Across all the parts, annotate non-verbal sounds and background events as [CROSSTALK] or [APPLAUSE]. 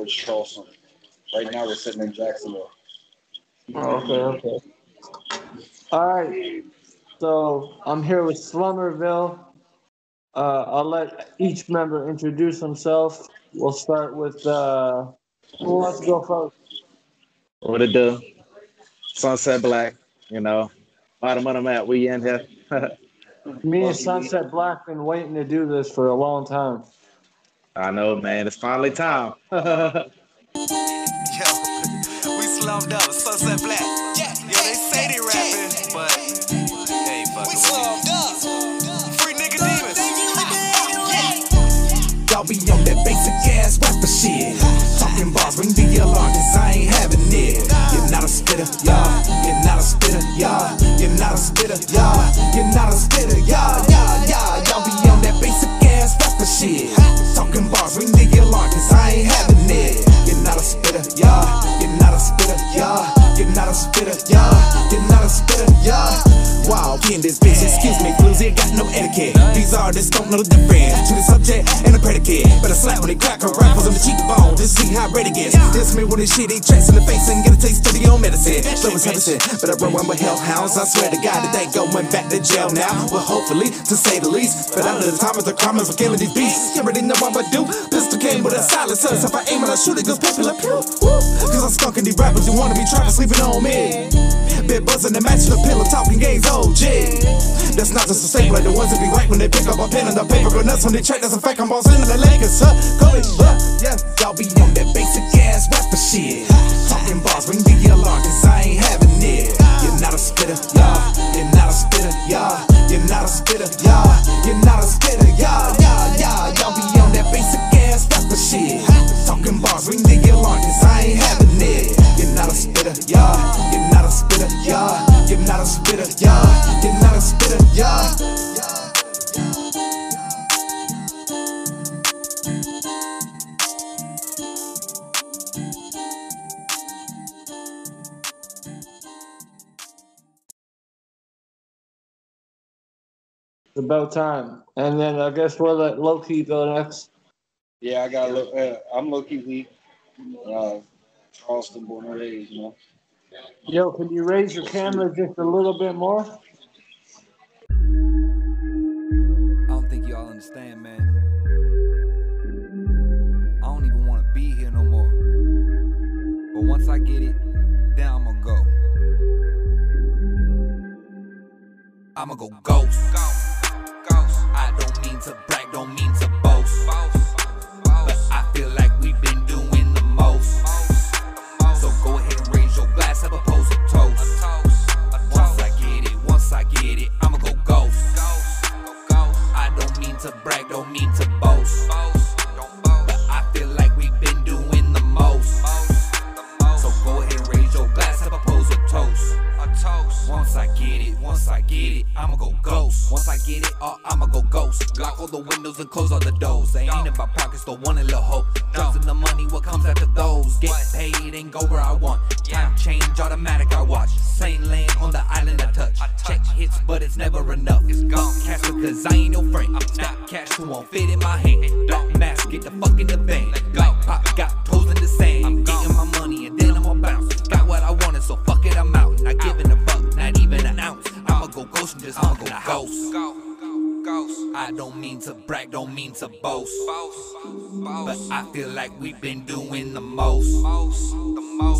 towards Charleston. Right now, we're sitting in Jacksonville. Oh, okay, okay. All right. So I'm here with Slummerville. Uh, I'll let each member introduce himself. We'll start with uh, who wants to go first? What it do? Sunset Black, you know. Bottom of the map, we in here. [LAUGHS] Me and Sunset Black been waiting to do this for a long time. I know, man. It's finally time. [LAUGHS] Yo, we slummed up, Sunset Black. Yeah, yeah, they say they rapping, but they ain't fucking with me. Free nigga demons. Y'all be on that basic ass rapper shit. Talking bars, ring the alarm, cause I ain't having it. You're not a spitter, y'all. You're not a spitter, y'all. You're not a spitter, y'all. You're not a spitter, y'all. Y'all, y'all. In this bitch, excuse me, floozy, got no etiquette. These artists don't know the difference to the subject and the predicate. But I slap when they crack her rappers on the cheekbone to see how ready it gets. This me this shit ain't tracks in the face and get a taste of the old medicine. Slow as hesitant, but I run one with hellhounds. I swear to God that they going back to jail now. Well, hopefully, to say the least. But under the time of the crime for killing these beasts, you already know what I do. Pistol came with a silencer, so if I aim and I shoot it, goes popular. Pew, woo. Cause I'm skunking these rappers who wanna be trapping, sleeping on me. Bit buzzing and matching the pillow, talking games, oh, OG. That's not just the same like the ones that be right when they pick up a pen and the paper go nuts when they check. That's a fact, I'm bossing in the Lakers, huh? It, huh? Yeah, y'all be on that basic ass rapper shit. Talking bars, ring the alarm, cause I ain't having it. You're not a spitter, y'all. You're not a spitter, y'all. You're not a spitter, y'all. You're not a spitter, y'all. Y'all, y'all, y'all be on that basic ass rapper shit. Talking bars, ring the alarm, cause I ain't having spitter, y'all. You're not a spitter, y'all. It's about time. And then I guess we'll let Loki go next. Yeah, I got. Lo- Uh, I'm Lowkilee, uh, Charleston, born and raised. You know. Yo, can you raise your camera just a little bit more? I don't think y'all understand, man. I don't even want to be here no more. But once I get it, then I'ma go. I'ma go ghost. I don't mean to brag, don't mean to boast. But to brag, don't mean to boast. But I feel like we've been doing the most.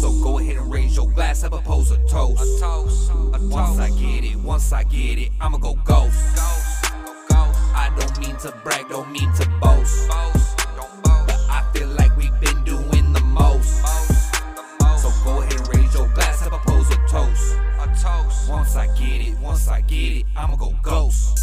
So go ahead and raise your glass, have a pose a toast. Once I get it, once I get it, I'ma go ghost. I don't mean to brag, don't mean to boast. But I feel like we've been doing the most. So go ahead and raise your glass, have a pose a toast. Once I get it, once I get it, I'ma go ghost.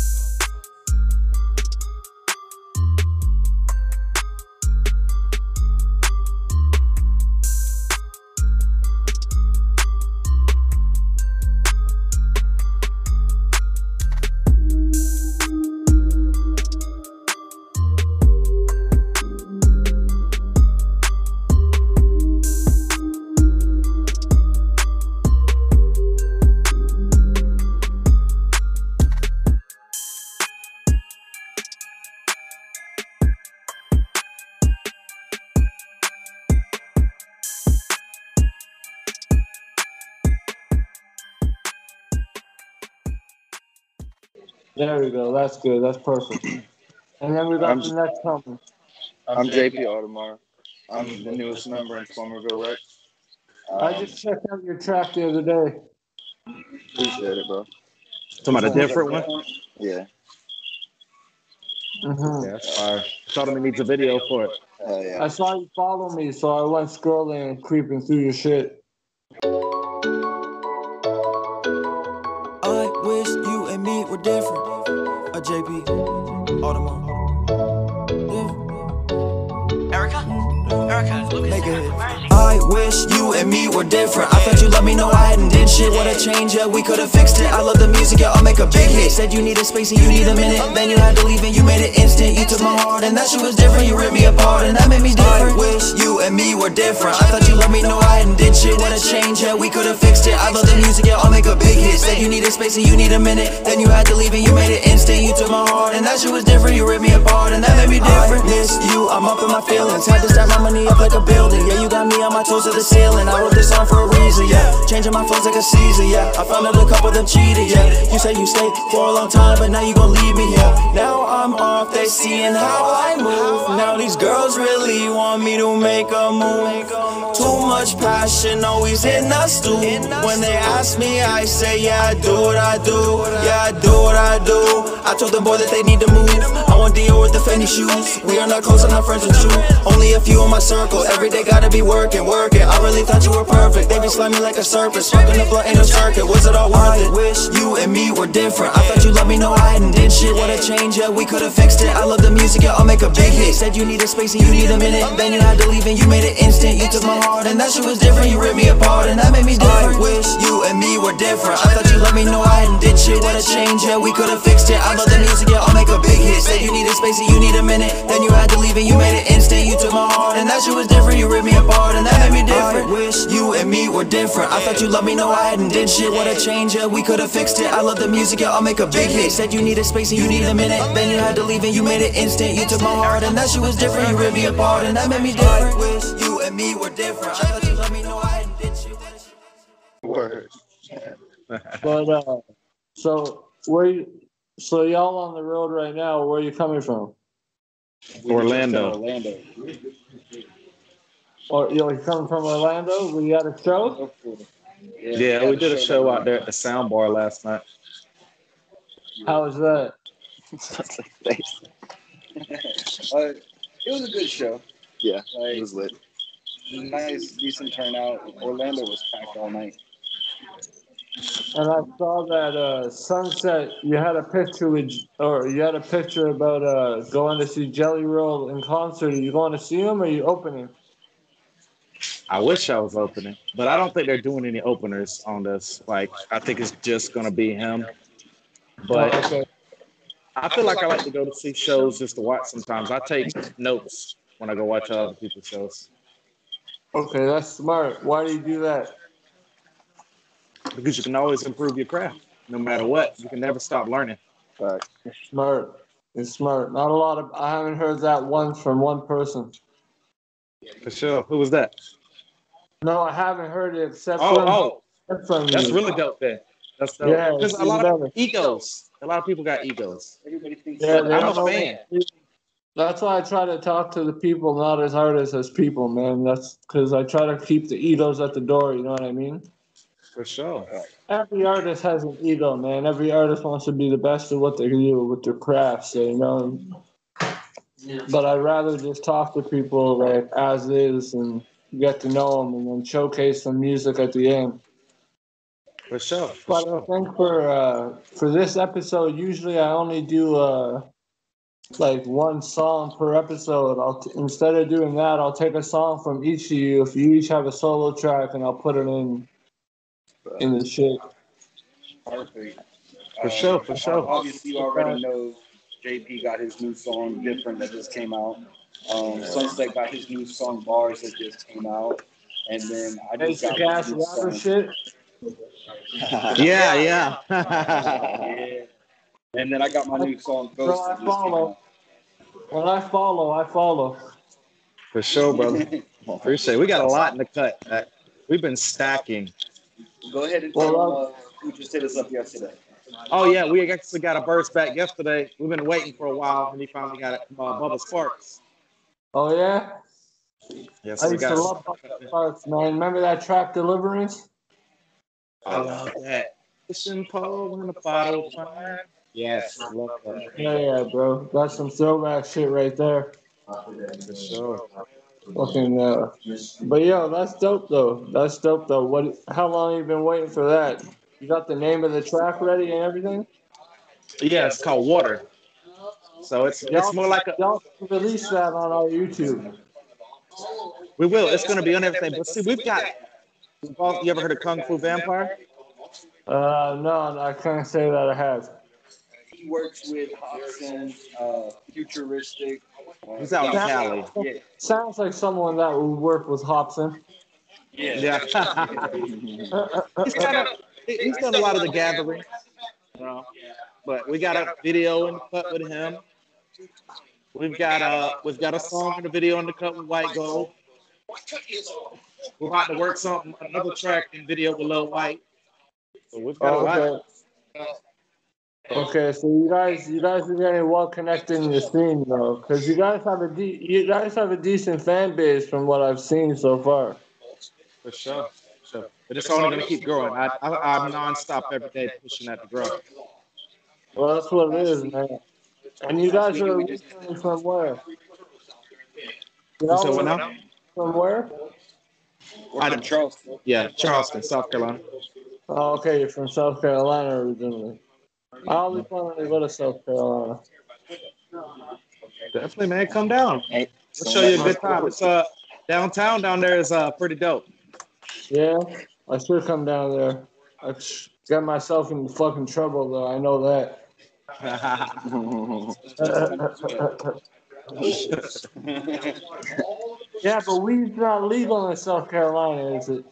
There we go. That's good. That's perfect. And then we got I'm- the next comment. I'm JP Audemars. I'm the newest member in Slummerville Rec. I Um, just checked out your track the other day. appreciate it, bro. Talking about a different one. Yeah, hmm Yeah, that's fire. Told him he needs a video for it. hell yeah. I saw you follow me, so I went scrolling and creeping through your shit. JP, Audemars. Erica? Erica, look at Make it. I wish you and me were different. I thought you let me know I hadn't did shit. What a change, yeah, we could've fixed it. I love the music, yeah, I'll make a big hit. Said you needed space and you need a minute. Then you had to leave and you made it instant. You took my heart and that shit was different. You ripped me apart and that made me different. I wish you and me were different. I thought you let me know I hadn't did shit. What a change, yeah, we could've fixed it. I love the music, yeah, I'll make a big hit. Said you needed space and you need a minute. Then you had to leave and you made it instant. You took my heart and that shit was different. You ripped me apart and that made me different. I miss you, I'm up in my feelings. Had to stack my money up like a building. Yeah, you got me on my toes to the ceiling. I wrote this song for a reason, yeah. Changing my flows like a season, yeah. I found out a couple of them cheated, yeah. You said you stayed for a long time, but now you gon' leave me yeah. Now I'm off, they seeing how I move. Now these girls really want me to make a move. Too much passion, always in the stew. When they ask me, I say, yeah, I do what I do. Yeah, I do what I do. I told them, boy, that they need to move. Want Dior with the Fendi shoes. We are not close, I'm not friends with you. Only a few in my circle. Every day gotta be working, working. I really thought you were perfect. They be slamming like a serpent. Smoking the blunt in a circuit. Was it all worth it? wish you and me were different. I thought you let me know I hadn't did shit. What a change, yeah, we could've fixed it. I love the music, yeah, I'll make a big hit. Said you needed space and you need a minute. Then you had to leave and you made it instant. You took my heart and that shit was different. You ripped me apart and that made me different. I wish you and me were different. I thought you let me know I hadn't did shit. What a change, yeah, we could've fixed it. I love the music, yeah, I'll make a big hit. Said you needed space and you need a minute. Then you had to leave and you made it instant. You took my heart and that shit was different. You ripped me apart and that made me different. I wish you and me were different. I thought you loved me no, I hadn't did shit. What a change, yeah, we could've fixed it. I love the music, yeah, I'll make a big hit. Said you needed space and you need a minute. Then you had to leave and you made it instant. You took my heart and that shit was different. You ripped me apart and that made me different. I wish you and me were different. I thought you let me know I hadn't did shit. What a shit. Word. But uh, so where you? So y'all on the road right now? Where you coming from? We were just in Orlando. Orlando. Or you you coming from Orlando? We got a show. Yeah, we did a show out there at the sound bar last night. How was that? Uh, it was a good show. Yeah, Like, it was lit. nice, decent turnout. Orlando was packed all night. And I saw that uh, sunset. You had a picture with, or you had a picture about uh, going to see Jelly Roll in concert. Are you going to see him or are you opening? I wish I was opening, but I don't think they're doing any openers on this. Like, I think it's just gonna be him. But Oh, okay. I feel like I like to go to see shows just to watch sometimes. I take notes when I go watch other people's shows Okay, that's smart. Why do you do that? Because you can always improve your craft no matter what. You can never stop learning. Fact. Smart. It's smart. Not a lot of. I haven't heard that once from one person. For sure. Who was that? No, I haven't heard it except Oh, from, oh, except from that's you. really dope then. That's dope. Yeah, Because a it's lot of egos. A lot of people got egos. Everybody thinks Yeah, I'm they a don't fan. That's why I try to talk to the people, not as artists as people, man. That's because I try to keep the egos at the door. You know what I mean? For sure. Every artist has an ego, man. Every artist wants to be the best at what they do with their craft. So you know. But I'd rather just talk to people like as is and get to know them, and then showcase some music at the end. For sure. For But I think for uh, for this episode, usually I only do uh, like one song per episode. I'll t- instead of doing that, I'll take a song from each of you. If you each have a solo track, and I'll put it in in the shit. perfect. For Uh, sure, for sure. Obviously, you already know JP got his new song "Different" that just came out. Um, Sunset got his new song "Bars" that just came out, and then I just Basic got ass my rapper song. shit. [LAUGHS] Yeah, yeah. Yeah. And then I got my new song Bro, "Ghost" I that just came follow. out. When I follow, I follow. For sure, brother. [LAUGHS] Appreciate it. We got a lot in the cut. We've been stacking. Go ahead and Well, tell them uh, who just hit us up yesterday. Oh yeah, we actually got a burst back yesterday. We've been waiting for a while, and he finally got it. Uh, Bubba Sparxxx. Oh yeah, Yes, I we used to love Bucket [LAUGHS] Parts, man. Remember that track Deliverance? I love that. Fishing pole in a bottle. of wine. Yes, love that Yeah, yeah, bro. That's some throwback shit right there. for sure. Fucking, uh, but yo, that's dope though. That's dope though. What? How long you been waiting for that? You got the name of the track ready and everything? Yeah, it's called Water. So it's it's more like a. Y'all release that on our YouTube. We will. It's gonna be on everything. But see, we've got. You ever heard of Kung Fu Vampire? Uh, no, I can't say that I have. He works with Hopsin, uh, Futuristic. Uh, He's out in Cali. Yeah, Sounds like someone that would work with Hopsin. yeah. Yeah. [LAUGHS] he's [LAUGHS] kind of. He's done a lot of the gathering. You know, but we got a video in the cut with him. We've got a we've got a song in the video in the cut with White Gold. We're about to work something another track and video with Lil White. So we've got a Oh, lot. okay. Okay, so you guys, you guys are getting well connected in the scene though, because you guys have a de- you guys have a decent fan base from what I've seen so far. For sure. Sure. But it's only gonna keep growing. I, I I'm nonstop every day pushing that to grow. Well, that's what it is, man. And you guys are originally from where? You You said what now? From where? We're from Charleston. Yeah, Charleston, South Carolina. Oh, okay, you're from South Carolina originally. I always wanted to go to South Carolina. Definitely, man. Come down. Hey, We'll show you a good time. It's uh downtown down there is uh pretty dope. Yeah, I should come down there. I got myself in fucking trouble though. I know that. [LAUGHS] yeah, but weed's not legal in South Carolina, is it?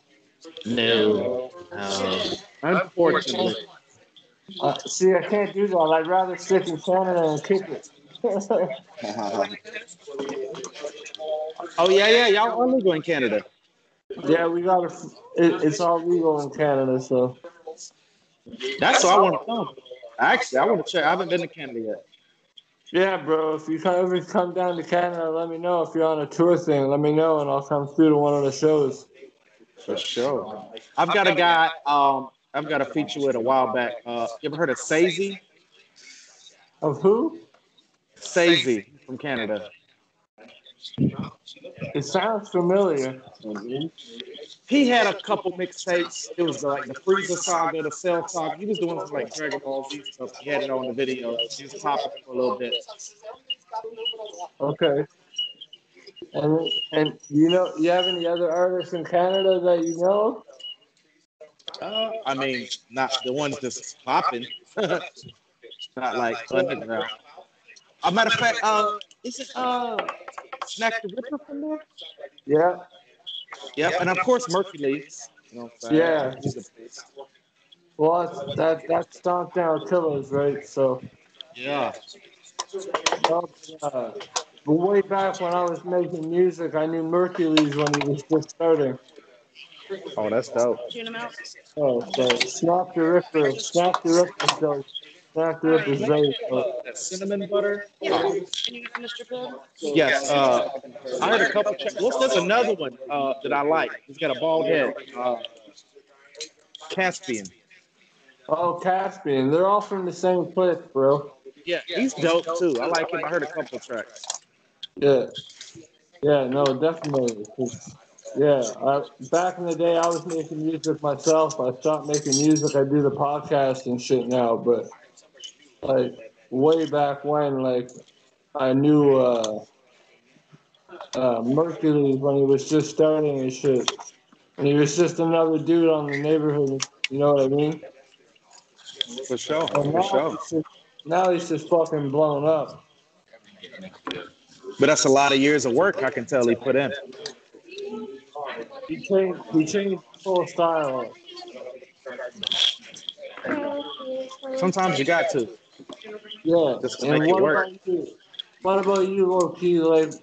no. Um, unfortunately. Uh, see, I can't do that. I'd rather stick in Canada and kick it. [LAUGHS] Oh yeah, yeah. Y'all are legal in Canada. yeah, we got. It, it's all legal in Canada, so. That's why I want to come. Actually, I want to check. I haven't been to Canada yet. Yeah, bro. If you come- ever come down to Canada, let me know. If you're on a tour thing, let me know, and I'll come through to one of the shows. For sure. I've got a guy. Um, I've got a feature with a while back. Uh, you ever heard of Sazy? Of who? Sazy from Canada. It sounds familiar. He had a couple mixtapes. It was like the Freezer Saga, the Cell Saga. He was doing some like Dragon Ball Z stuff. He had it on the video. He was popping for a little bit. Okay. And and you know, you have any other artists in Canada that you know? Uh, I mean, not the ones that's popping. [LAUGHS] not like underground. A matter of fact, uh, is it uh, Snak the Ripper from there? Yeah. Yep, and of course Mercules. You know Yeah. He's a beast. Well, that's, that that's Stomp Down Killers, right? So, Yeah. uh, way back when I was making music, I knew Mercules when he was just starting. Oh, that's dope. Oh, so Snak the Ripper, Snak the Ripper, so Snak the Ripper's very dope. That cinnamon butter. Yes. Uh, I heard a couple. Tra- What's there's another one uh, that I like. He's got a bald head. Uh, Caspian. Oh, Caspian, they're all from the same place, bro. Yeah, he's dope too. I like him. I heard a couple tracks. Yeah. Yeah, no, definitely. 'Cause, Yeah, I, back in the day, I was making music myself. I stopped making music. I do the podcast and shit now, but like way back when, like I knew uh, uh, Mercules when he was just starting and shit, and he was just another dude on the neighborhood. You know what I mean? For sure. And For now, sure. he's just, now he's just fucking blown up. But that's a lot of years of work. I can tell he put in. He changed. He changed his whole style. Sometimes you got to. Yeah. Just to and make it what work. About you? What about you, low key? Like,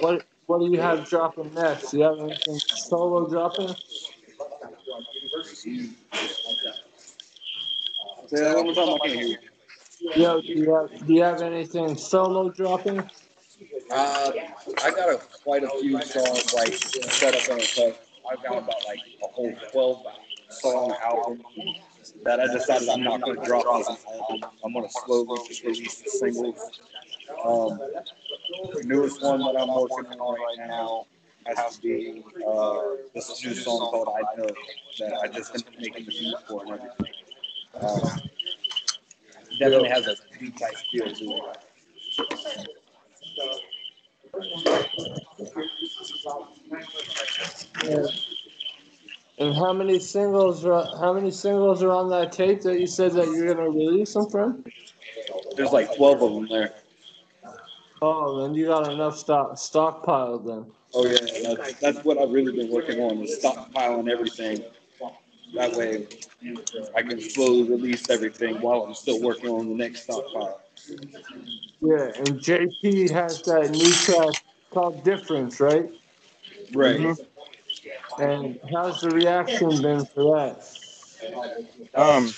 what what do you have dropping next? You have anything solo dropping? Say that one more time. I can't hear you. Yo, do you have, do you have anything solo dropping? Uh, I got a, quite a few songs like set up on a cut. I've got about like a whole 12 song album that I decided I'm not going to drop as an album. I'm going to slowly just release the singles. Um, the newest one that I'm working on right now has to be uh, this new song called I Know that I just been making the beat for and everything. Um, definitely has a beat type feel to it. Yeah. And how many singles are how many singles are on that tape that you said that you're gonna release them from? There's like 12 of them there. Oh, then you got enough stock stockpiled then. Oh yeah, that's, that's what I've really been working on is stockpiling everything. That way, I can slowly release everything while I'm still working on the next stockpile. Yeah, and JP has that new track called Difference, right? Right. Mhm. And how's the reaction been for that? Um,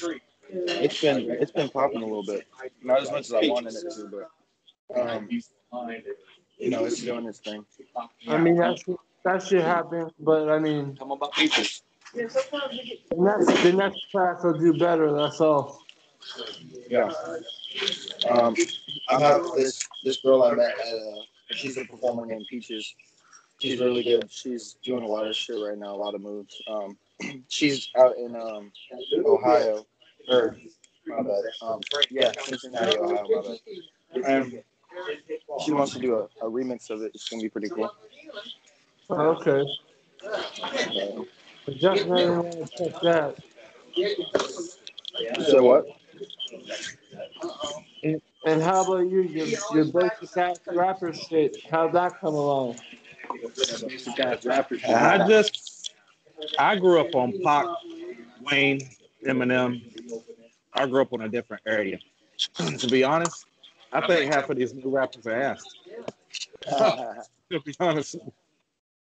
it's been it's been popping a little bit. Not as much as I wanted it to, but um, you know, it's doing its thing. I mean, that should, that should happen, but I mean, Come about features. the next, the next track will do better, that's all. Yeah. Um, I have this this girl I met at uh, she's a performer named Peaches. She's really good. She's doing a lot of shit right now, a lot of moves. Um, [CLEARS THROAT] she's out in um Ohio, or my bad. Um, yeah, Cincinnati, Ohio, my bad. And she wants to do a, a remix of it. It's gonna be pretty cool. Okay, definitely want to check that. so what? And how about you, your, your basic ass rapper shit, how'd that come along? Basic rappers. I just, I grew up on Pac, Wayne, Eminem. I grew up on a different area. [CLEARS THROAT] to be honest, I think half of these new rappers are ass. [LAUGHS] to be honest,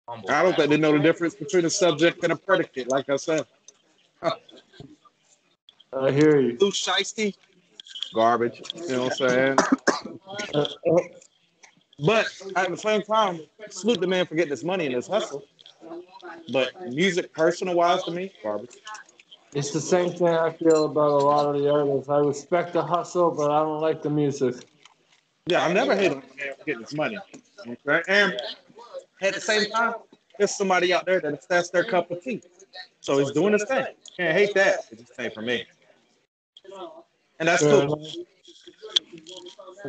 I don't think they know the difference between a subject and a predicate. Like I said, [LAUGHS] I hear you. Pooh Shiesty, garbage. You know what I'm saying? But at the same time, salute the man for getting this money and this hustle. But music, personal wise to me, garbage. It's the same thing I feel about a lot of the artists. I respect the hustle, but I don't like the music. Yeah, I never hate him for getting his money. Okay? And at the same time, there's somebody out there that that's their cup of tea. So he's doing his thing. Can't hate that. It's just ain't for me. And that's Fair cool. enough.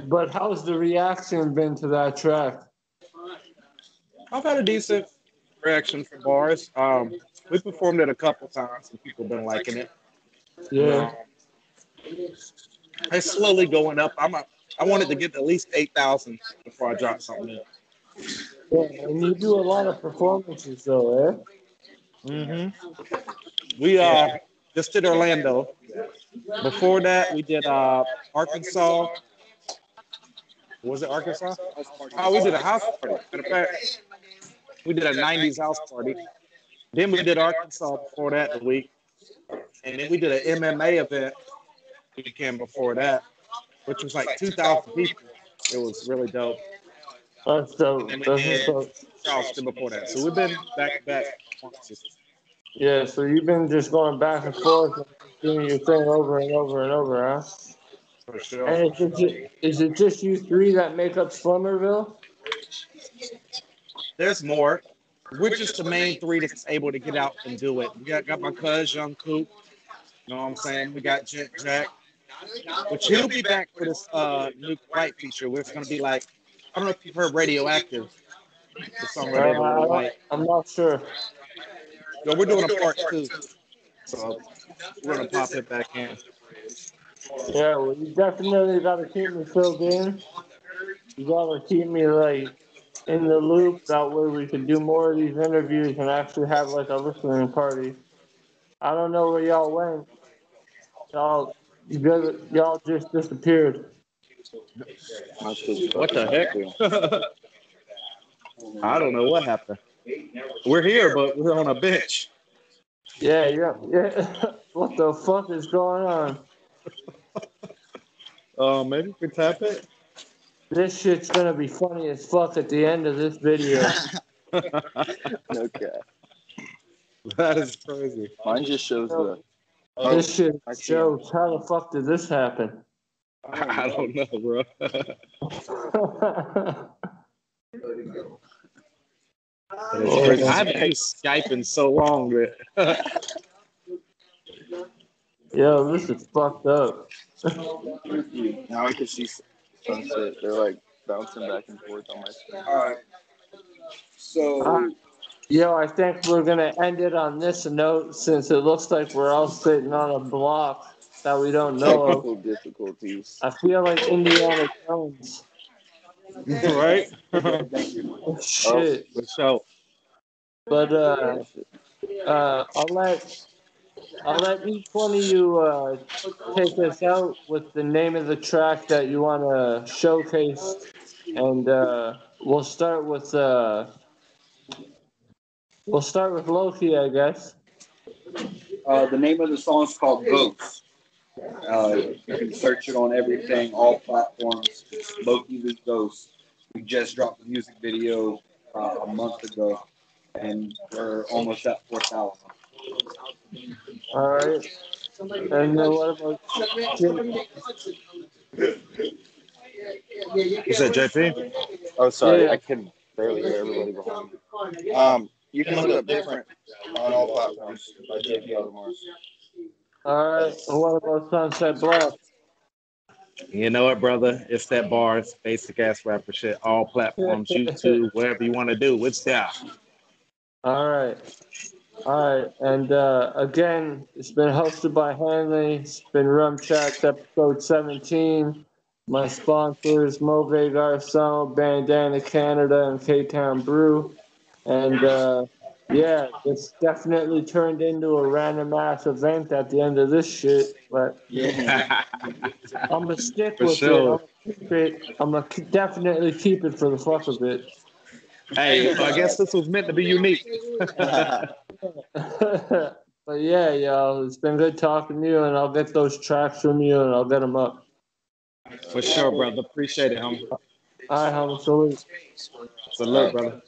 But how's the reaction been to that track? I've had a decent reaction from bars. Um, we performed it a couple times and people been liking it. Yeah. It's slowly going up. I'm a, I wanted to get at least eight thousand before I drop something in. yeah. And you do a lot of performances though, eh? Mm-hmm. We uh just did Orlando. Before that, we did uh Arkansas. Was it Arkansas? Oh, we did a house party. Matter of fact, we did a '90s house party. Then we did Arkansas before that the week, and then we did an MMA event the weekend before that, which was like 2,000 people. It was really dope. That's dope. That's dope. Charleston before that. So we've been back to back. Yeah, so you've been just going back and forth, doing your thing over and over and over, huh? For sure. And is it, ju- is it just you three that make up Slummerville? There's more. We're just the main three that's able to get out and do it. We got, got my cuz, Young Coop. You know what I'm saying? We got Gent Jack. But he'll be back for this uh, new white feature where it's going to be like, I don't know if you've heard Radioactive. The song Uh, Radioactive I- Light. I'm not sure. So we're doing a part two. So we're going to pop it back in. Yeah, well, you definitely got to keep me filled in. You got to keep me like in the loop. That way we can do more of these interviews and actually have like a listening party. I don't know where y'all went. Y'all, you guys, y'all just disappeared. What the heck? I don't know what happened. We're here, but we're on a bench. Yeah, yeah, yeah. [LAUGHS] what the fuck is going on? [LAUGHS] Uh, maybe we tap it. This shit's gonna be funny as fuck at the end of this video. [LAUGHS] Okay. That is crazy. Mine just shows the. this shit shows how the fuck did this happen? I don't know, bro. It's. I haven't used Skype in so long that [LAUGHS] Yo, this is fucked up. [LAUGHS] Now I can see sunset. They're like bouncing back and forth on my screen. All right. So Uh, Yo, I think we're gonna end it on this note since it looks like we're all sitting on a block that we don't know of. Technical difficulties. I feel like Indiana Jones. [LAUGHS] right? [LAUGHS] Oh, shit. For sure. But uh, uh, I'll let I'll let each one of you uh, take us out with the name of the track that you want to showcase, and uh, we'll start with uh, we'll start with Loki, I guess. uh, the name of the song is called Ghost. Uh, you can search it on everything, all platforms. It's Loki the Ghost. We just dropped the music video uh, a month ago, and we're almost at four thousand. All right. And then what about Jim? You said JP? Oh, sorry. Yeah. I can barely hear everybody behind me. Um, you can look up different on all platforms by JP Audemars. All right. What about Sunset Black? You know what, brother? It's that bars, basic ass rapper shit. All platforms, [LAUGHS] YouTube, wherever you want to do. It's that? All right. All right. And uh, again, it's been hosted by Hanley. It's been Rum Chats episode 17. My sponsors, Mauvais Garçon, Bandanna Canada, and K Town Brew. And uh, yeah, it's definitely turned into a random ass event at the end of this shit. But Yeah. I'm to stick For with sure. it. I'm gonna it. I'm to definitely keep it for the fuck of it. hey, I guess this was meant to be unique. [LAUGHS] but yeah, y'all, it's been good talking to you, and I'll get those tracks from you, and I'll get them up. For sure, brother. Appreciate it, homie. All right, homie, salute. Salute, brother.